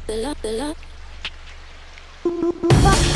the, the, the, the.